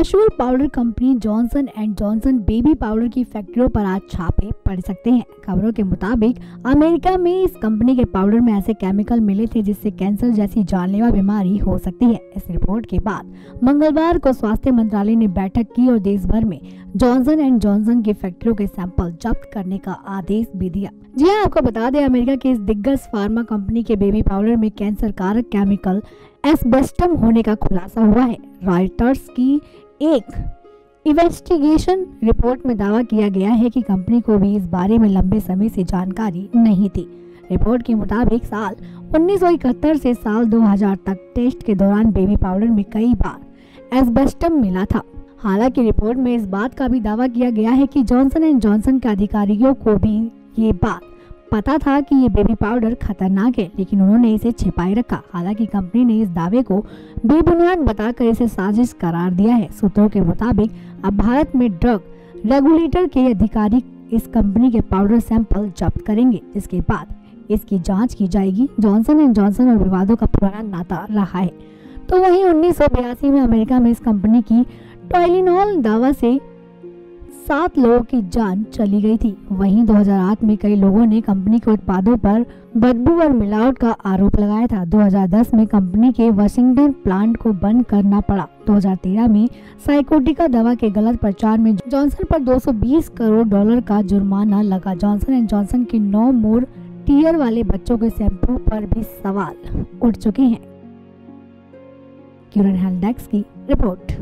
मशहूर powder company Johnson and Johnson baby powder की फैक्ट्रियों पर आज छापे पड़ सकते हैं। खबरों के मुताबिक, अमेरिका में इस कंपनी के पाउडर में ऐसे केमिकल मिले थे जिससे कैंसर जैसी जानलेवा बीमारी हो सकती है। इस रिपोर्ट के बाद मंगलवार को स्वास्थ्य मंत्रालय ने बैठक की और देश भर में जॉनसन एंड जॉनसन की फैक्ट्रियों के सैंपल जब्त करने का आदेश भी दिया। जी हाँ आपको बता दें, अमेरिका की इस दिग्गज फार्मा कंपनी के बेबी पाउडर में कैंसर कारक केमिकल एसबेस्टम होने का खुलासा हुआ है। रॉयटर्स की एक इन्वेस्टिगेशन रिपोर्ट में दावा किया गया है कि कंपनी को भी इस बारे में लंबे समय से जानकारी नहीं थी। रिपोर्ट के मुताबिक साल उन्नीस सौ इकहत्तर से साल 2000 तक टेस्ट के दौरान बेबी पाउडर में कई बार एस्बेस्टम मिला था। हालाँकि रिपोर्ट में इस बात का भी दावा किया गया है कि जॉनसन एंड जॉनसन के अधिकारियों को भी ये बात पता था कि ये बेबी पाउडर खतरनाक है, लेकिन उन्होंने इसे छिपाए रखा। हालाँकि कंपनी ने इस दावे को बेबुनियाद बताकर इसे साजिश करार दिया है। सूत्रों के मुताबिक, अब भारत में ड्रग रेगुलेटर के अधिकारी इस कंपनी के पाउडर सैंपल जब्त करेंगे, जिसके बाद इसकी जाँच की जाएगी। जॉनसन एंड जॉनसन और विवादों का पुराना नाता रहा है। तो वहीं उन्नीस सौ बयासी में अमेरिका में इस कंपनी की टॉयलिनॉल दवा से सात लोगों की जान चली गई थी। वहीं 2008 में कई लोगों ने कंपनी के उत्पादों पर बदबू और मिलावट का आरोप लगाया था। 2010 में कंपनी के वाशिंगटन प्लांट को बंद करना पड़ा। 2013 में साइकोटिका दवा के गलत प्रचार में जॉनसन पर 220 करोड़ डॉलर का जुर्माना लगा। जॉनसन एंड जॉनसन के नौ मोर टीयर वाले बच्चों के शैम्पू पर भी सवाल उठ चुके हैं। की रिपोर्ट।